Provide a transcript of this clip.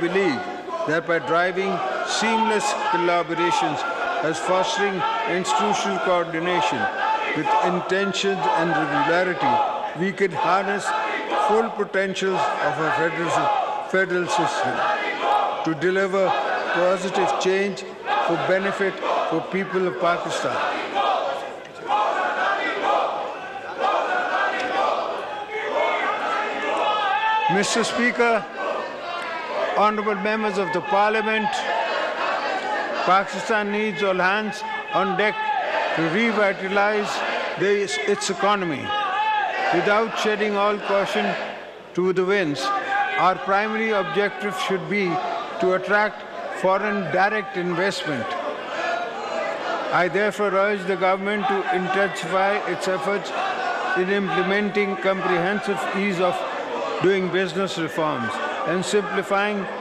believe that by driving seamless collaborations as fostering institutional coordination with intentions and regularity, we can harness full potentials of our federal, federal system to deliver positive change for benefit for people of Pakistan. Mr. Speaker, honorable members of the parliament, Pakistan needs all hands on deck to revitalize its economy. Without shedding all caution to the winds, our primary objective should be to attract foreign direct investment. I therefore urge the government to intensify its efforts in implementing comprehensive ease of doing business reforms and simplifying